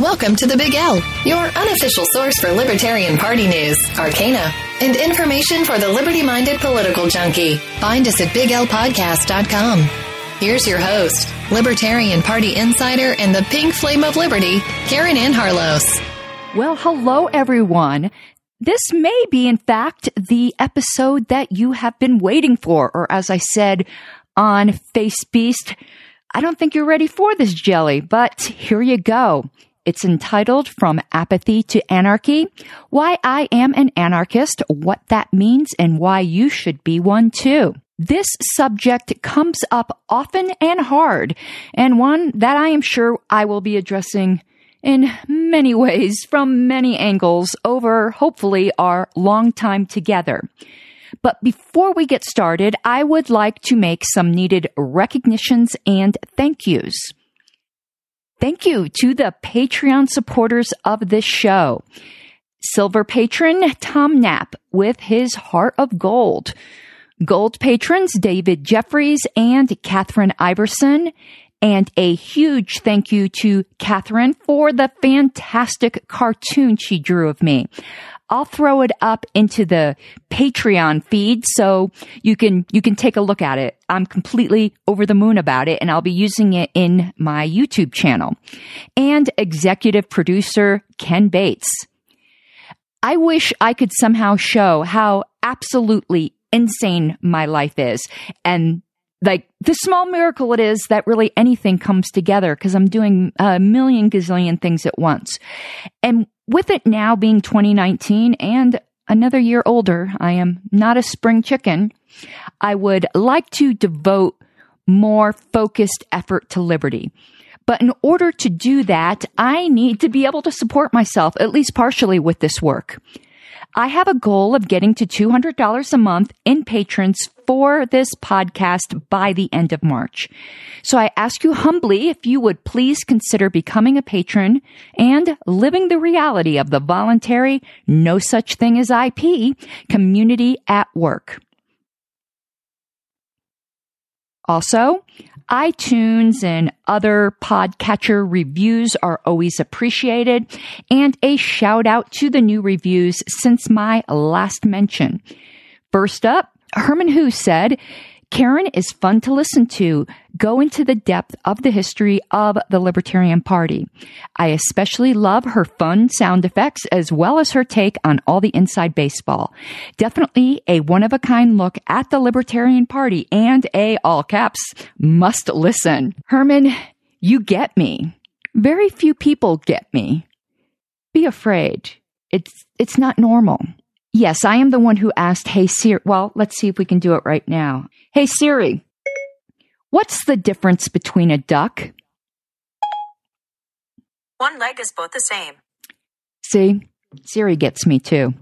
Welcome to the Big L, your unofficial source for Libertarian Party news, arcana, and information for the liberty minded political junkie. Find us at BigLPodcast.com. Here's your host, Libertarian Party insider and the pink flame of liberty, Caryn Ann Harlos. Well, hello, everyone. This may be, in fact, the episode that you have been waiting for, or as I said on Face Beast, I don't think you're ready for this jelly, but here you go. It's entitled From Apathy to Anarchy Why I Am an Anarchist, What That Means, and Why You Should Be One Too. This subject comes up often and hard, and one that I am sure I will be addressing in many ways from many angles over hopefully our long time together. But before we get started, I would like to make some needed recognitions and thank yous. Thank you to the Patreon supporters of this show. Silver patron Tom Knapp with his heart of gold. Gold patrons David Jeffries and Catherine Iverson. And a huge thank you to Catherine for the fantastic cartoon she drew of me. I'll throw it up into the Patreon feed so you can, you can take a look at it. I'm completely over the moon about it and I'll be using it in my YouTube channel. And executive producer Ken Bates. I wish I could somehow show how absolutely insane my life is and like the small miracle it is that really anything comes together because I'm doing a million gazillion things at once. And with it now being 2019 and another year older, I am not a spring chicken. I would like to devote more focused effort to liberty. But in order to do that, I need to be able to support myself, at least partially with this work. I have a goal of getting to $200 a month in patrons for this podcast by the end of March. So I ask you humbly if you would please consider becoming a patron and living the reality of the voluntary, no such thing as IP community at work. Also, iTunes and other podcatcher reviews are always appreciated and a shout out to the new reviews since my last mention. First up, Herman Hu said, Caryn is fun to listen to. Go into the depth of the history of the Libertarian Party. I especially love her fun sound effects as well as her take on all the inside baseball. Definitely a one of a kind look at the Libertarian Party and a all caps must listen. Herman, you get me. Very few people get me. Be afraid. It's, it's not normal. Yes, I am the one who asked, Hey Siri. Well, let's see if we can do it right now. Hey Siri, what's the difference between a duck? One leg is both the same. See, Siri gets me too.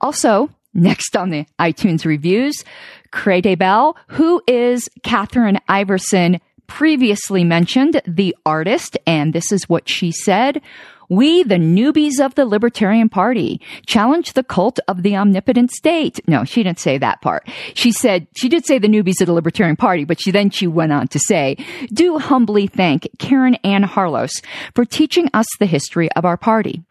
Also, next on the iTunes reviews, Crede Bell, who is Catherine Iverson, previously mentioned, the artist, and this is what she said. We, the newbies of the Libertarian Party, challenge the cult of the omnipotent state. No, she didn't say that part. She said, she did say the newbies of the Libertarian Party, but she then she went on to say, do humbly thank Caryn Ann Harlos for teaching us the history of our party.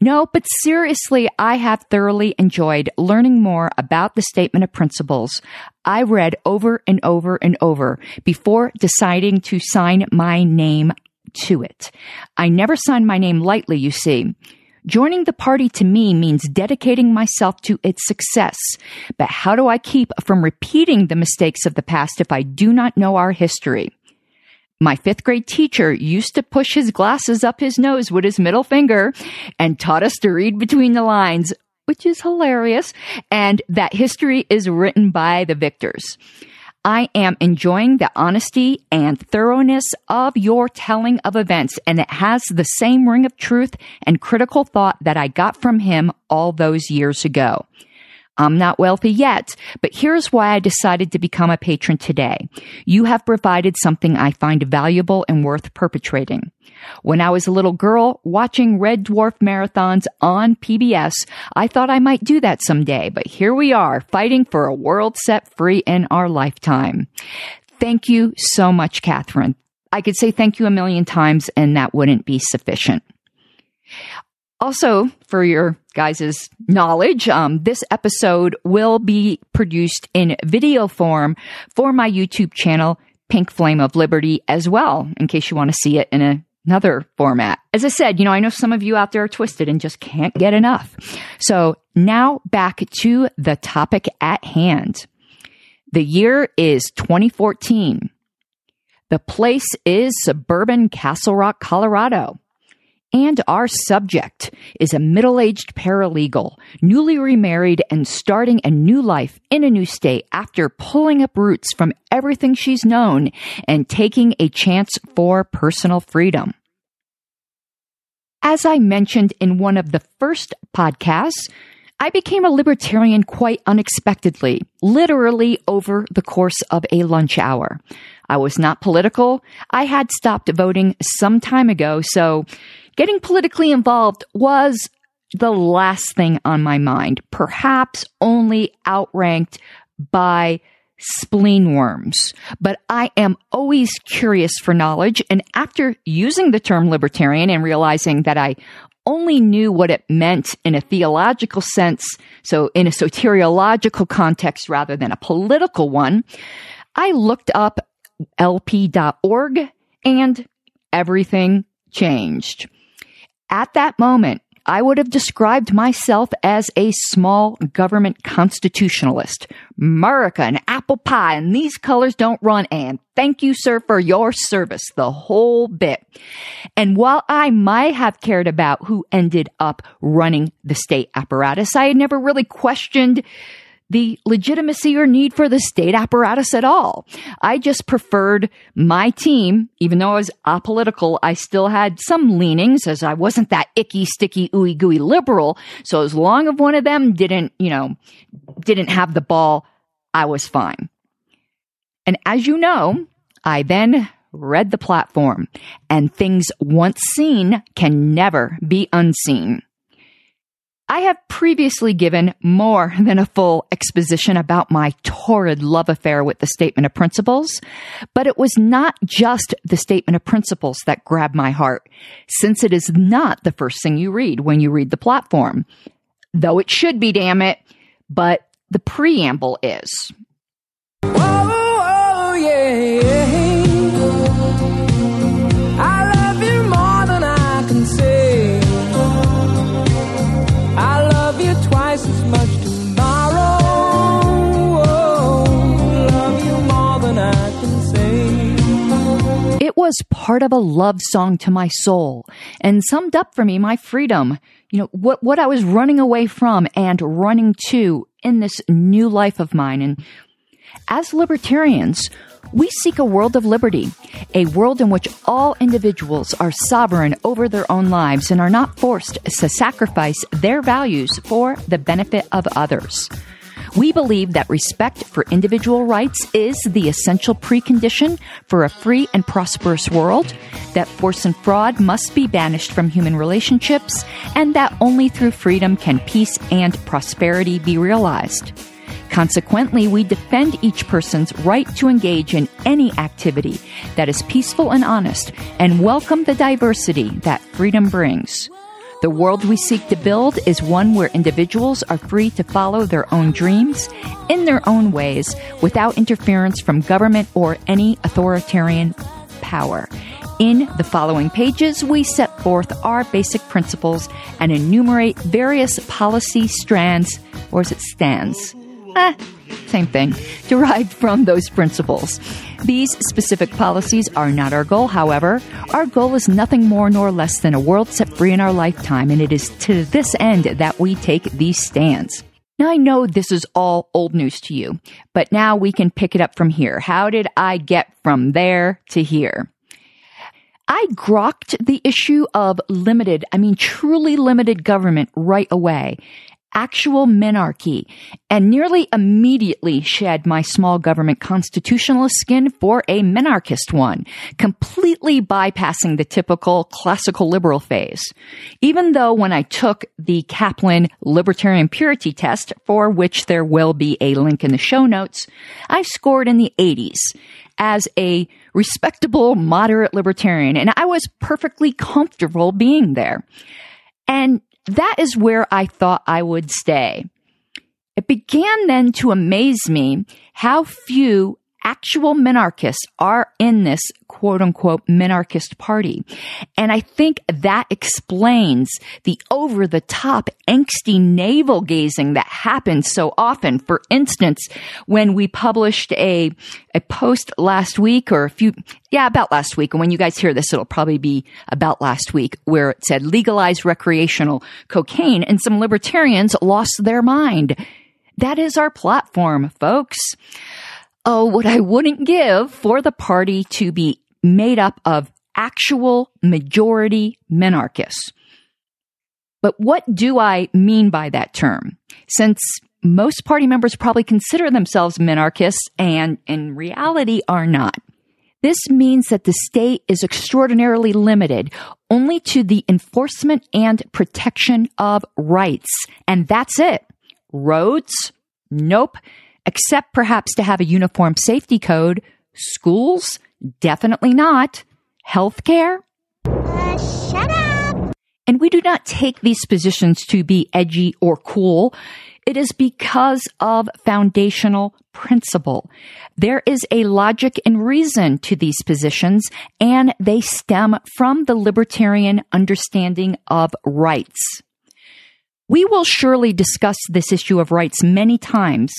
No, but seriously, I have thoroughly enjoyed learning more about the statement of principles I read over and over and over before deciding to sign my name to it. I never sign my name lightly, you see. Joining the party to me means dedicating myself to its success. But how do I keep from repeating the mistakes of the past if I do not know our history? My fifth grade teacher used to push his glasses up his nose with his middle finger and taught us to read between the lines, which is hilarious, and that history is written by the victors. I am enjoying the honesty and thoroughness of your telling of events, and it has the same ring of truth and critical thought that I got from him all those years ago. I'm not wealthy yet, but here's why I decided to become a patron today. You have provided something I find valuable and worth perpetrating. When I was a little girl watching Red Dwarf marathons on PBS, I thought I might do that someday, but here we are fighting for a world set free in our lifetime. Thank you so much, Catherine. I could say thank you a million times and that wouldn't be sufficient. Also, for your guys' knowledge, um, this episode will be produced in video form for my YouTube channel, Pink Flame of Liberty, as well, in case you want to see it in a, another format. As I said, you know, I know some of you out there are twisted and just can't get enough. So now back to the topic at hand. The year is 2014. The place is suburban Castle Rock, Colorado. And our subject is a middle aged paralegal, newly remarried and starting a new life in a new state after pulling up roots from everything she's known and taking a chance for personal freedom. As I mentioned in one of the first podcasts, I became a libertarian quite unexpectedly, literally over the course of a lunch hour. I was not political. I had stopped voting some time ago, so Getting politically involved was the last thing on my mind, perhaps only outranked by spleen worms. But I am always curious for knowledge. And after using the term libertarian and realizing that I only knew what it meant in a theological sense, so in a soteriological context rather than a political one, I looked up lp.org and everything changed. At that moment, I would have described myself as a small government constitutionalist. America and apple pie and these colors don't run and thank you, sir, for your service, the whole bit. And while I might have cared about who ended up running the state apparatus, I had never really questioned the legitimacy or need for the state apparatus at all. I just preferred my team, even though I was apolitical, I still had some leanings as I wasn't that icky, sticky, ooey gooey liberal. So as long as one of them didn't, you know, didn't have the ball, I was fine. And as you know, I then read the platform and things once seen can never be unseen. I have previously given more than a full exposition about my torrid love affair with the statement of principles, but it was not just the statement of principles that grabbed my heart, since it is not the first thing you read when you read the platform. Though it should be, damn it, but the preamble is. Oh, oh, oh yeah, yeah. Was part of a love song to my soul and summed up for me my freedom, you know, what, what I was running away from and running to in this new life of mine. And as libertarians, we seek a world of liberty, a world in which all individuals are sovereign over their own lives and are not forced to sacrifice their values for the benefit of others. We believe that respect for individual rights is the essential precondition for a free and prosperous world, that force and fraud must be banished from human relationships, and that only through freedom can peace and prosperity be realized. Consequently, we defend each person's right to engage in any activity that is peaceful and honest and welcome the diversity that freedom brings. The world we seek to build is one where individuals are free to follow their own dreams in their own ways without interference from government or any authoritarian power. In the following pages, we set forth our basic principles and enumerate various policy strands, or is it stands? Eh, same thing, derived from those principles. These specific policies are not our goal, however. Our goal is nothing more nor less than a world set free in our lifetime, and it is to this end that we take these stands. Now, I know this is all old news to you, but now we can pick it up from here. How did I get from there to here? I grokked the issue of limited, I mean, truly limited government right away actual minarchy and nearly immediately shed my small government constitutionalist skin for a minarchist one, completely bypassing the typical classical liberal phase. Even though when I took the Caplan libertarian purity test, for which there will be a link in the show notes, I scored in the 80s as a respectable moderate libertarian and I was perfectly comfortable being there. And that is where I thought I would stay. It began then to amaze me how few actual minarchists are in this quote unquote minarchist party. And I think that explains the over the top angsty navel gazing that happens so often. For instance, when we published a, a post last week or a few, yeah, about last week. And when you guys hear this, it'll probably be about last week where it said legalize recreational cocaine and some libertarians lost their mind. That is our platform, folks. Oh, what I wouldn't give for the party to be made up of actual majority minarchists. But what do I mean by that term? Since most party members probably consider themselves minarchists and in reality are not. This means that the state is extraordinarily limited only to the enforcement and protection of rights. And that's it. Roads? Nope except perhaps to have a uniform safety code. Schools? Definitely not. Healthcare? Uh, shut up! And we do not take these positions to be edgy or cool. It is because of foundational principle. There is a logic and reason to these positions, and they stem from the libertarian understanding of rights. We will surely discuss this issue of rights many times,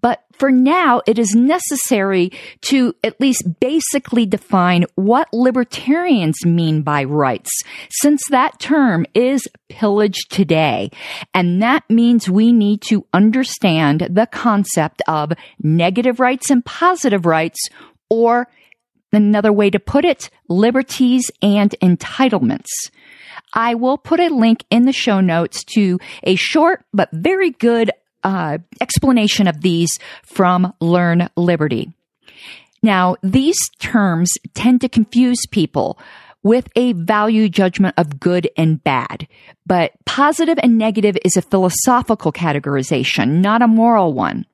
but for now, it is necessary to at least basically define what libertarians mean by rights, since that term is pillaged today. And that means we need to understand the concept of negative rights and positive rights, or another way to put it, liberties and entitlements. I will put a link in the show notes to a short but very good uh, explanation of these from Learn Liberty. Now, these terms tend to confuse people with a value judgment of good and bad. But positive and negative is a philosophical categorization, not a moral one.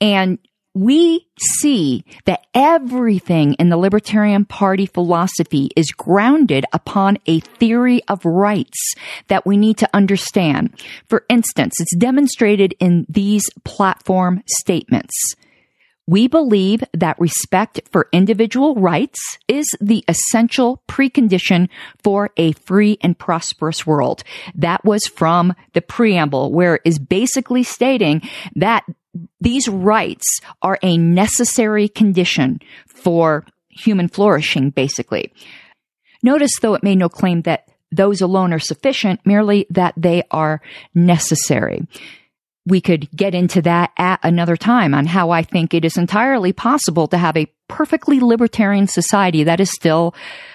And we see that everything in the Libertarian Party philosophy is grounded upon a theory of rights that we need to understand. For instance, it's demonstrated in these platform statements. We believe that respect for individual rights is the essential precondition for a free and prosperous world. That was from the preamble where it is basically stating that these rights are a necessary condition for human flourishing, basically. Notice, though, it made no claim that those alone are sufficient, merely that they are necessary. We could get into that at another time on how I think it is entirely possible to have a perfectly libertarian society that is still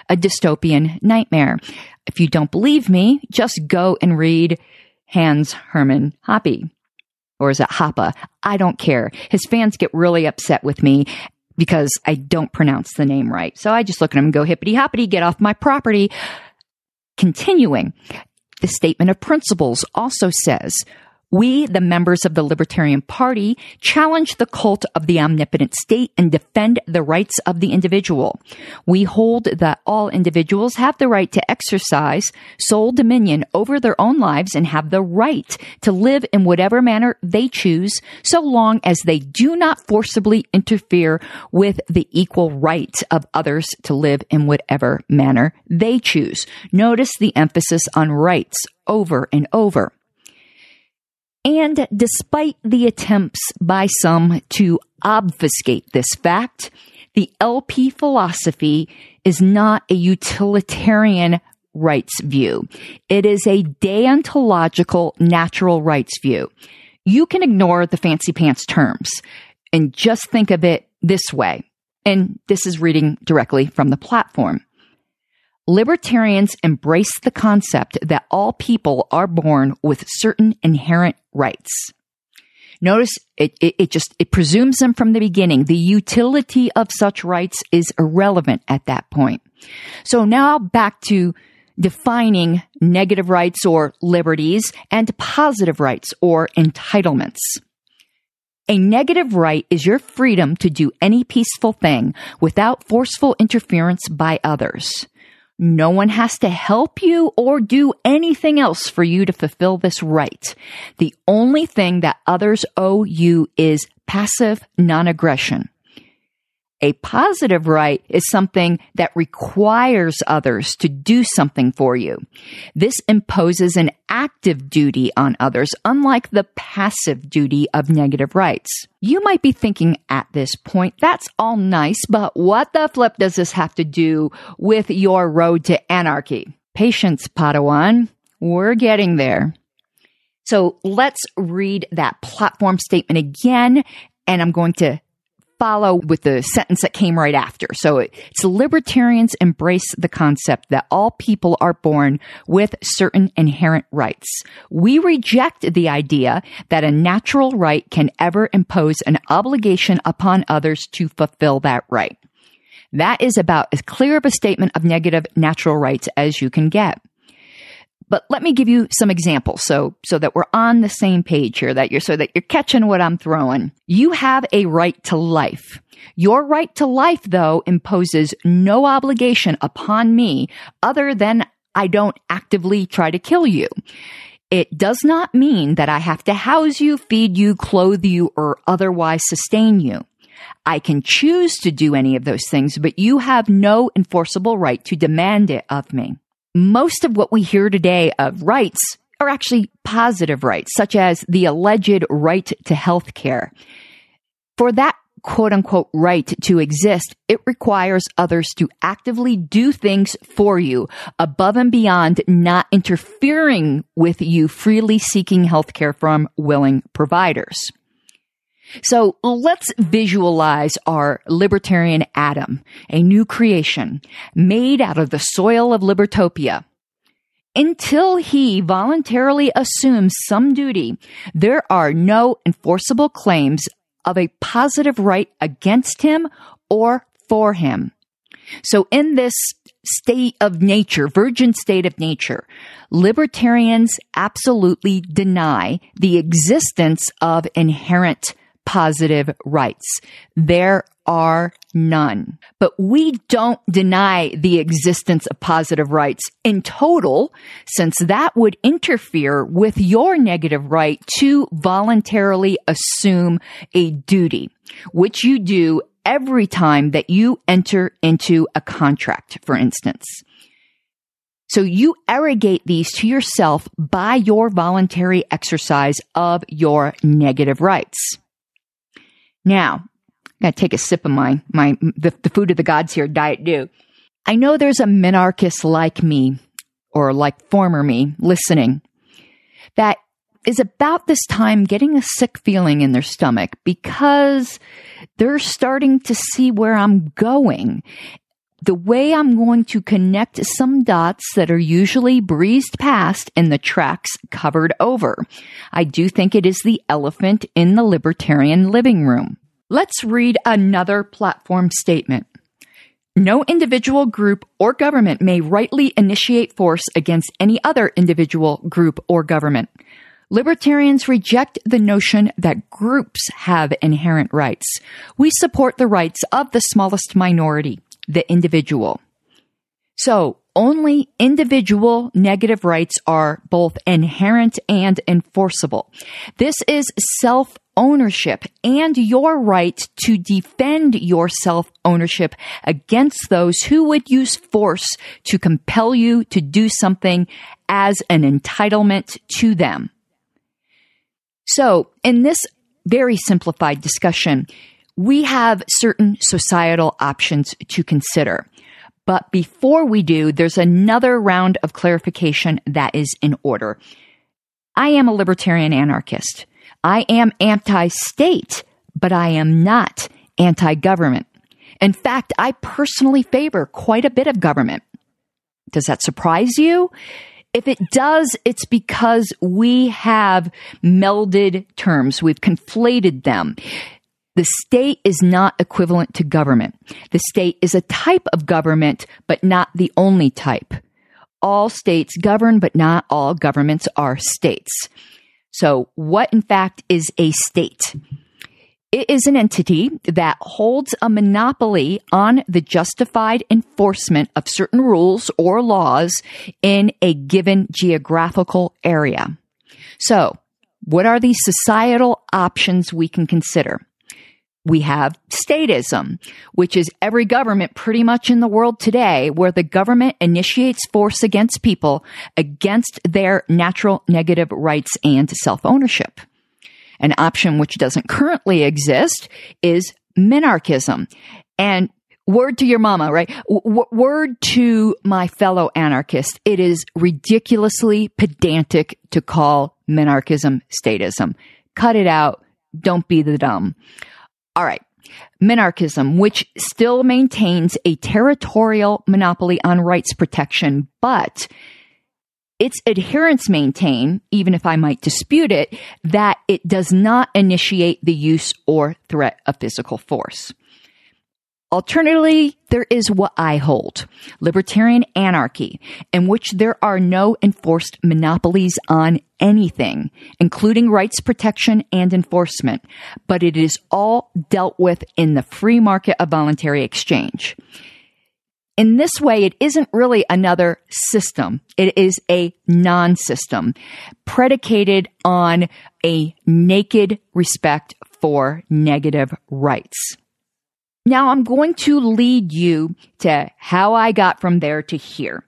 a dystopian nightmare. If you don't believe me, just go and read Hans Hermann Hoppe or is it Hoppe? I don't care. His fans get really upset with me because I don't pronounce the name right. So I just look at him and go hippity hoppity, get off my property. Continuing, the statement of principles also says we, the members of the Libertarian Party, challenge the cult of the omnipotent state and defend the rights of the individual. We hold that all individuals have the right to exercise sole dominion over their own lives and have the right to live in whatever manner they choose, so long as they do not forcibly interfere with the equal right of others to live in whatever manner they choose. Notice the emphasis on rights over and over. And despite the attempts by some to obfuscate this fact, the LP philosophy is not a utilitarian rights view. It is a deontological natural rights view. You can ignore the fancy pants terms and just think of it this way. And this is reading directly from the platform. Libertarians embrace the concept that all people are born with certain inherent rights. Notice it, it, it, just, it presumes them from the beginning. The utility of such rights is irrelevant at that point. So now back to defining negative rights or liberties and positive rights or entitlements. A negative right is your freedom to do any peaceful thing without forceful interference by others. No one has to help you or do anything else for you to fulfill this right. The only thing that others owe you is passive non-aggression. A positive right is something that requires others to do something for you. This imposes an active duty on others, unlike the passive duty of negative rights. You might be thinking at this point, that's all nice, but what the flip does this have to do with your road to anarchy? Patience, Padawan. We're getting there. So let's read that platform statement again, and I'm going to follow with the sentence that came right after. So it's libertarians embrace the concept that all people are born with certain inherent rights. We reject the idea that a natural right can ever impose an obligation upon others to fulfill that right. That is about as clear of a statement of negative natural rights as you can get. But let me give you some examples so, so that we're on the same page here, that you're, so that you're catching what I'm throwing. You have a right to life. Your right to life, though, imposes no obligation upon me other than I don't actively try to kill you. It does not mean that I have to house you, feed you, clothe you, or otherwise sustain you. I can choose to do any of those things, but you have no enforceable right to demand it of me most of what we hear today of rights are actually positive rights, such as the alleged right to health care. For that quote unquote right to exist, it requires others to actively do things for you above and beyond not interfering with you freely seeking healthcare from willing providers. So let's visualize our libertarian Adam, a new creation made out of the soil of Libertopia. Until he voluntarily assumes some duty, there are no enforceable claims of a positive right against him or for him. So in this state of nature, virgin state of nature, libertarians absolutely deny the existence of inherent positive rights. There are none. But we don't deny the existence of positive rights in total, since that would interfere with your negative right to voluntarily assume a duty, which you do every time that you enter into a contract, for instance. So you arrogate these to yourself by your voluntary exercise of your negative rights. Now, I gotta take a sip of my, my, the, the food of the gods here, Diet Dew. I know there's a minarchist like me, or like former me, listening, that is about this time getting a sick feeling in their stomach because they're starting to see where I'm going the way I'm going to connect some dots that are usually breezed past and the tracks covered over. I do think it is the elephant in the libertarian living room. Let's read another platform statement. No individual group or government may rightly initiate force against any other individual group or government. Libertarians reject the notion that groups have inherent rights. We support the rights of the smallest minority the individual. So only individual negative rights are both inherent and enforceable. This is self ownership and your right to defend your self ownership against those who would use force to compel you to do something as an entitlement to them. So in this very simplified discussion, we have certain societal options to consider. But before we do, there's another round of clarification that is in order. I am a libertarian anarchist. I am anti-state, but I am not anti-government. In fact, I personally favor quite a bit of government. Does that surprise you? If it does, it's because we have melded terms. We've conflated them. The state is not equivalent to government. The state is a type of government, but not the only type. All states govern, but not all governments are states. So what in fact is a state? It is an entity that holds a monopoly on the justified enforcement of certain rules or laws in a given geographical area. So, what are the societal options we can consider? We have statism, which is every government pretty much in the world today where the government initiates force against people against their natural negative rights and self ownership. An option which doesn't currently exist is minarchism. And word to your mama, right? W- word to my fellow anarchist. It is ridiculously pedantic to call minarchism statism. Cut it out. Don't be the dumb. All right. Minarchism, which still maintains a territorial monopoly on rights protection, but its adherents maintain, even if I might dispute it, that it does not initiate the use or threat of physical force. Alternatively, there is what I hold libertarian anarchy, in which there are no enforced monopolies on anything, including rights protection and enforcement, but it is all dealt with in the free market of voluntary exchange. In this way, it isn't really another system. It is a non system predicated on a naked respect for negative rights. Now I'm going to lead you to how I got from there to here.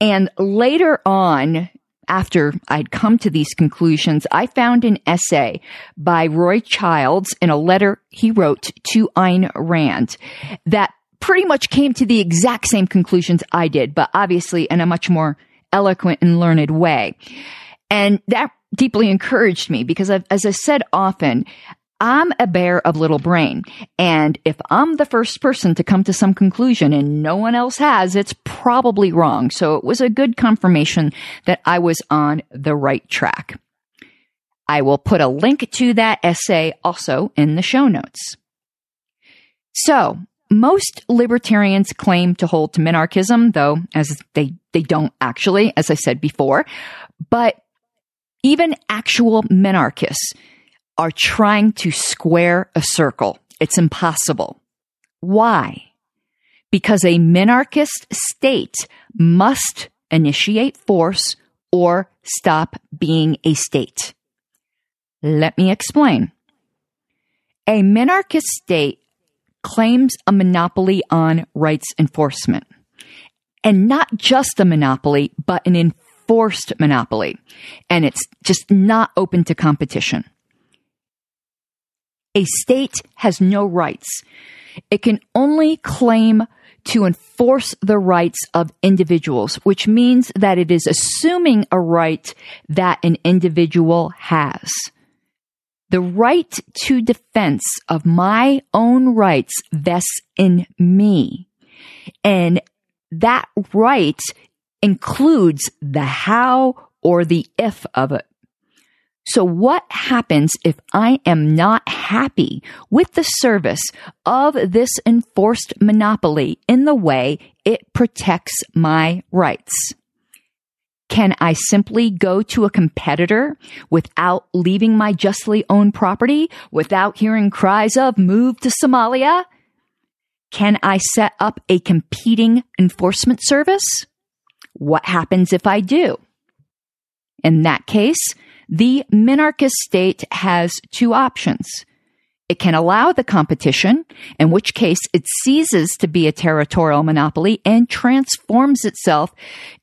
And later on, after I'd come to these conclusions, I found an essay by Roy Childs in a letter he wrote to Ayn Rand that pretty much came to the exact same conclusions I did, but obviously in a much more eloquent and learned way. And that deeply encouraged me because I've, as I said often, I'm a bear of little brain. And if I'm the first person to come to some conclusion and no one else has, it's probably wrong. So it was a good confirmation that I was on the right track. I will put a link to that essay also in the show notes. So most libertarians claim to hold to minarchism, though as they, they don't actually, as I said before, but even actual minarchists are trying to square a circle. It's impossible. Why? Because a minarchist state must initiate force or stop being a state. Let me explain. A minarchist state claims a monopoly on rights enforcement. And not just a monopoly, but an enforced monopoly. And it's just not open to competition. A state has no rights. It can only claim to enforce the rights of individuals, which means that it is assuming a right that an individual has. The right to defense of my own rights vests in me. And that right includes the how or the if of it. So what happens if I am not happy with the service of this enforced monopoly in the way it protects my rights? Can I simply go to a competitor without leaving my justly owned property, without hearing cries of move to Somalia? Can I set up a competing enforcement service? What happens if I do? In that case, the minarchist state has two options. It can allow the competition, in which case it ceases to be a territorial monopoly and transforms itself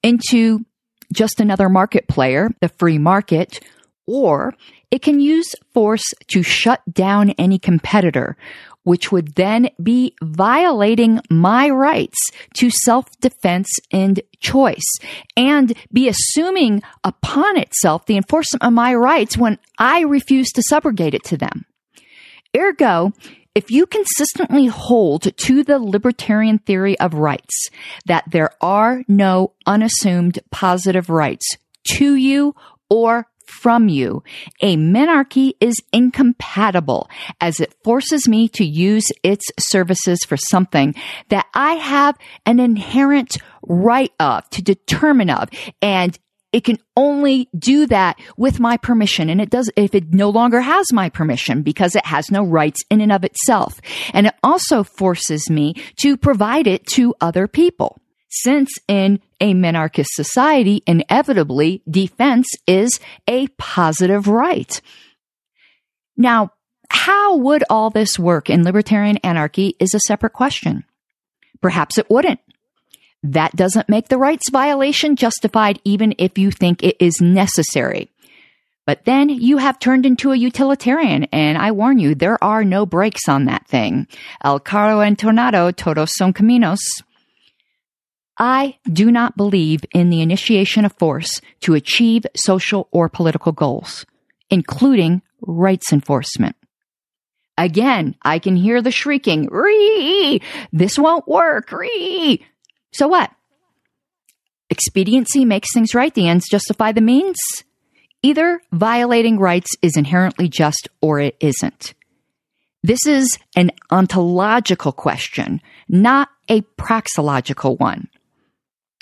into just another market player, the free market, or it can use force to shut down any competitor, which would then be violating my rights to self-defense and choice and be assuming upon itself the enforcement of my rights when I refuse to subrogate it to them. Ergo, if you consistently hold to the libertarian theory of rights, that there are no unassumed positive rights to you or from you. A minarchy is incompatible as it forces me to use its services for something that I have an inherent right of, to determine of, and it can only do that with my permission. And it does, if it no longer has my permission because it has no rights in and of itself. And it also forces me to provide it to other people. Since in a monarchist society, inevitably defense is a positive right. Now, how would all this work in libertarian anarchy is a separate question. Perhaps it wouldn't. That doesn't make the rights violation justified even if you think it is necessary. But then you have turned into a utilitarian, and I warn you, there are no brakes on that thing. El carro entonado, todos son caminos. I do not believe in the initiation of force to achieve social or political goals, including rights enforcement. Again, I can hear the shrieking, Ree! This won't work, Ree! So what? Expediency makes things right. The ends justify the means. Either violating rights is inherently just or it isn't. This is an ontological question, not a praxeological one.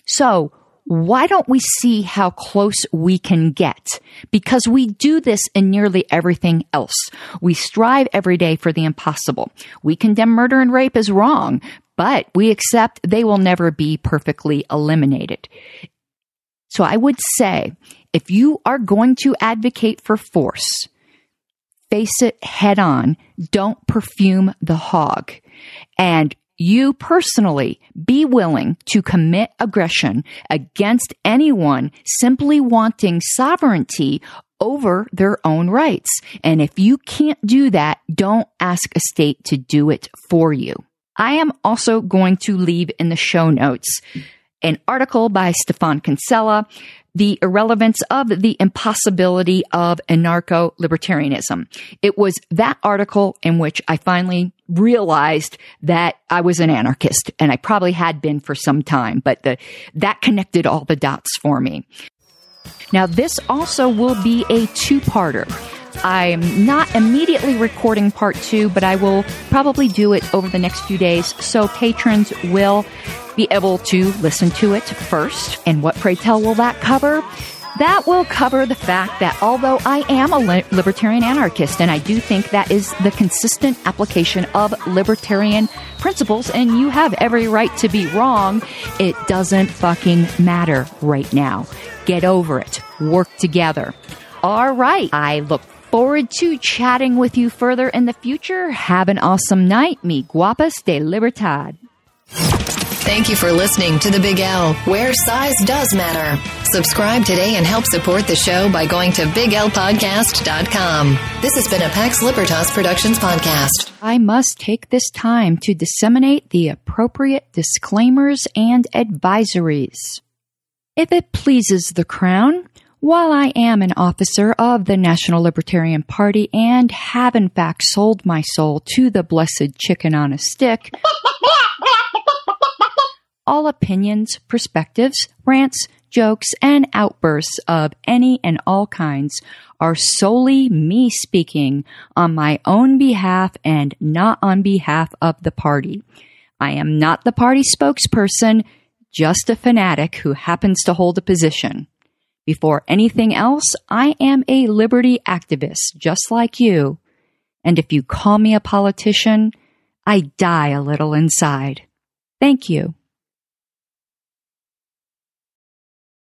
So, why don't we see how close we can get? Because we do this in nearly everything else. We strive every day for the impossible. We condemn murder and rape as wrong, but we accept they will never be perfectly eliminated. So I would say if you are going to advocate for force, face it head on. Don't perfume the hog. And you personally be willing to commit aggression against anyone simply wanting sovereignty over their own rights. And if you can't do that, don't ask a state to do it for you. I am also going to leave in the show notes an article by Stephan Kinsella the irrelevance of the impossibility of anarcho libertarianism. It was that article in which I finally realized that I was an anarchist and I probably had been for some time, but the, that connected all the dots for me. Now, this also will be a two parter. I'm not immediately recording part two, but I will probably do it over the next few days. So patrons will be able to listen to it first. And what pray tell will that cover? That will cover the fact that although I am a libertarian anarchist, and I do think that is the consistent application of libertarian principles, and you have every right to be wrong, it doesn't fucking matter right now. Get over it. Work together. All right. I look forward to chatting with you further in the future. Have an awesome night. Mi guapas de libertad. Thank you for listening to The Big L, where size does matter. Subscribe today and help support the show by going to BigLPodcast.com. This has been a Pax Libertas Productions podcast. I must take this time to disseminate the appropriate disclaimers and advisories. If it pleases the Crown, while I am an officer of the National Libertarian Party and have in fact sold my soul to the blessed chicken on a stick, all opinions, perspectives, rants, jokes, and outbursts of any and all kinds are solely me speaking on my own behalf and not on behalf of the party. I am not the party spokesperson, just a fanatic who happens to hold a position. Before anything else, I am a liberty activist, just like you. And if you call me a politician, I die a little inside. Thank you.